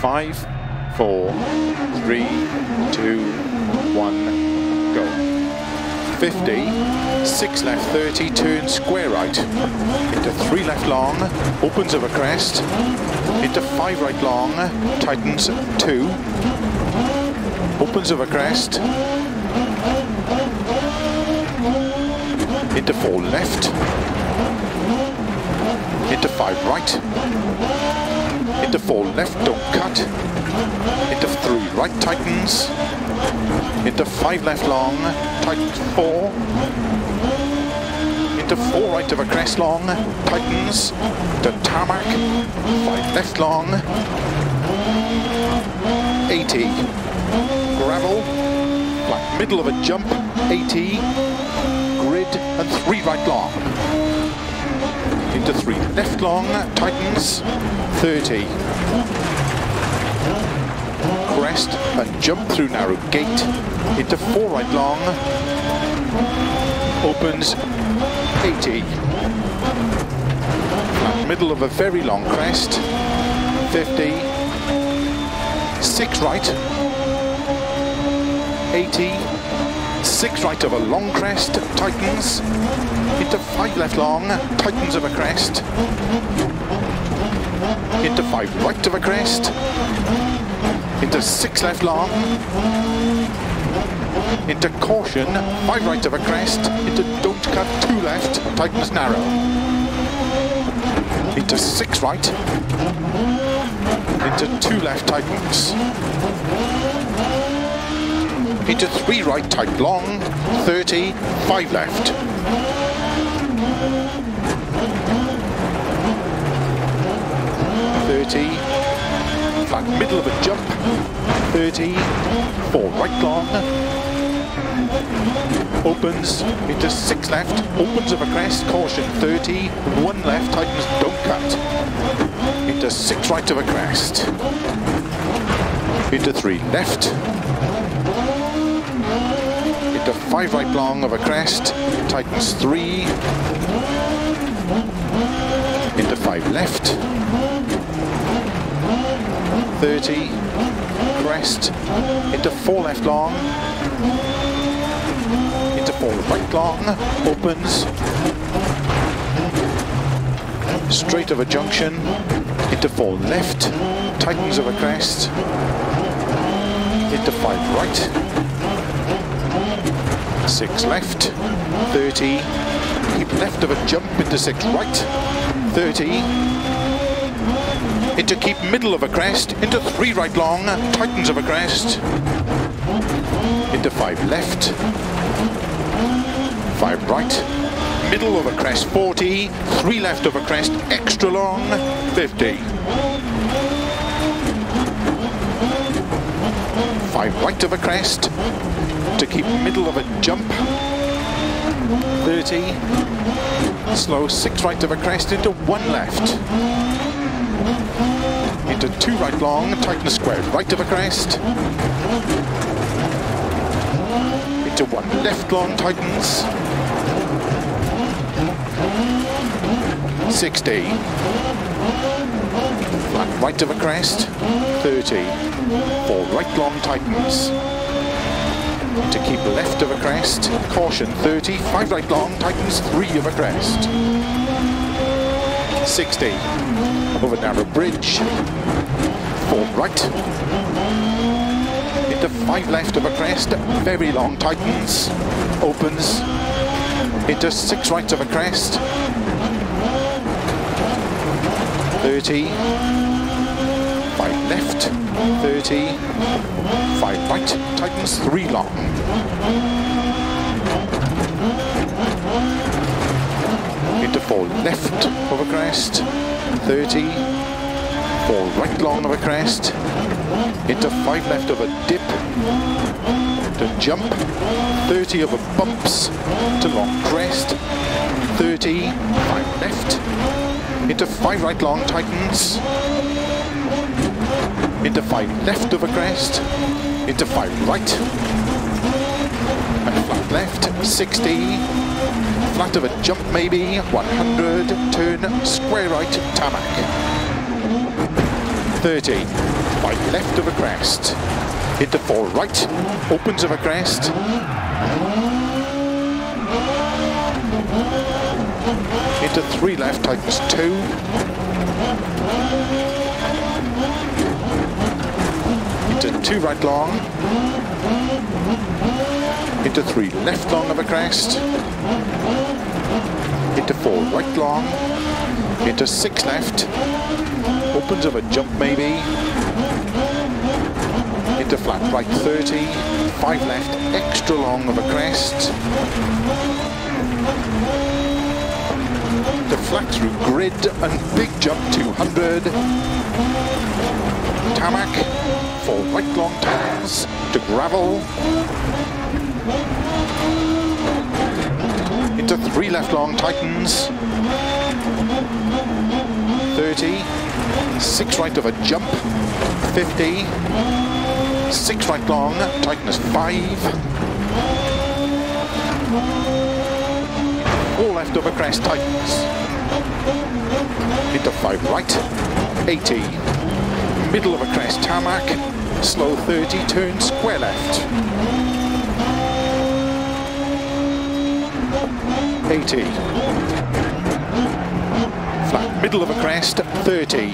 Five, four, three, two, one, go. 50, six left, 30, turn square right, into three left long, opens over crest, into five right long, tightens two, opens over crest, into four left, into five right, into four left, don't cut, into three right, tightens, into five left long, tightens four, into four right of a crest long, tightens, to tarmac, five left long, 80, gravel, flat middle of a jump, 80, grid. And three right long, into three. Left long, tightens, 30, crest and jump through narrow gate into four right long. Opens 80 flat middle of a very long crest 50 six right 80 six right of a long crest tightens into five left long tightens of a crest. Into five right of a crest. Into six left long, into caution, five right of a crest, into don't cut two left, tightens narrow, into six right, into two left tightens, into three right tight long, 30, five left. Thirty, flat middle of a jump, 30, four right long, opens into six left, opens of a crest, caution 30, one left, tightens, don't cut, into six right of a crest, into three left, into five right long of a crest, tightens three, into five left, 30, crest, into four left long, into four right long, opens, straight of a junction, into four left, tightens of a crest, into five right, six left, 30, keep left of a jump into six right, 30, into keep middle of a crest, into three right long, tightens of a crest, into five left, five right, middle of a crest 40, three left of a crest, extra long 50. Five right of a crest, to keep middle of a jump, 30, slow six right of a crest into one left. Into two right long, tighten the square right of a crest, into one left long, tightens, 60, flat right of a crest, 30, four right long, tightens, to keep left of a crest, caution 30, five right long, tightens three of a crest, 60, over narrow bridge, four right, into five left of a crest, very long tightens, opens, into six right of a crest, 30, five left, 30, five right, tightens three long. Into four left of a crest, 30, four right long of a crest, into five left of a dip, to jump, 30 of a bumps, to long crest, 30, five left, into five right long tightens, into five left of a crest, into five right, and flat left, 60, flat of a jump maybe, 100, turn, square right, tarmac. 30. five left of a crest. Into four right, opens of a crest. Into three left, tightens two. Into two right long. Into three left long of a crest. Into four right long. Into six left. Opens of a jump maybe. Into flat right 30. Five left, extra long of a crest. To flat through grid and big jump 200. Tarmac, four right long turns to gravel. Into three left long tightens. 30. Six right of a jump. 50. Six right long, tightness five. Four left a crest tightens. Into five right. 80. Middle of a crest tarmac. Slow 30, turn square left. 80. Flat middle of a crest, 30.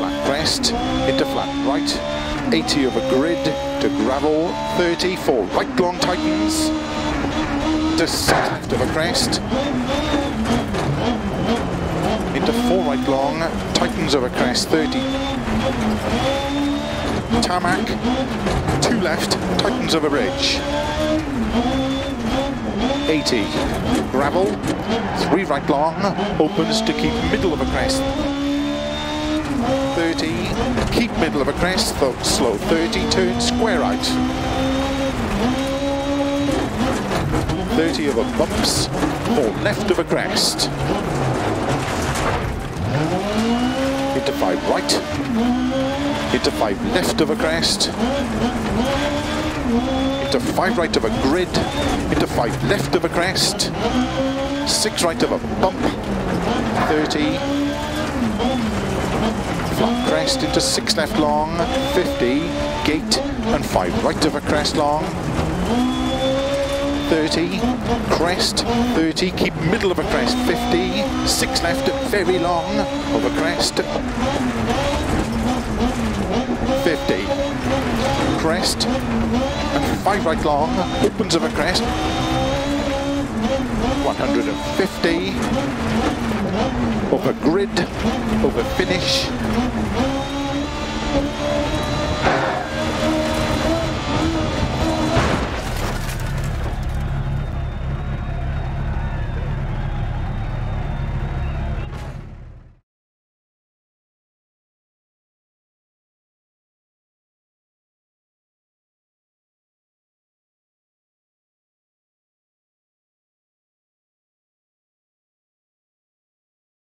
Flat crest, into flat right, 80 of a grid to gravel, 30 four right long tightens, to left of a crest, into four right long, tightens of a crest, 30. Tarmac, two left, tightens of a bridge. 80. Gravel, three right long, opens to keep middle of a crest. 30, keep middle of a crest, slow 30, turn square right. 30 of a bumps, or left of a crest. Into 5 right, into 5 left of a crest, into 5 right of a grid, into 5 left of a crest, 6 right of a bump, 30, flat crest into 6 left long, 50, gate, and 5 right of a crest long, 30, crest, 30, keep middle of a crest, 50, 6 left, very long a crest, 50, crest, and 5 right long, opens of a crest, 150, over grid, over finish,